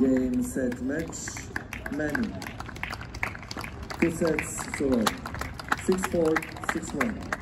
Game, set, match. Menu. Two sets to 6-4, 6-1.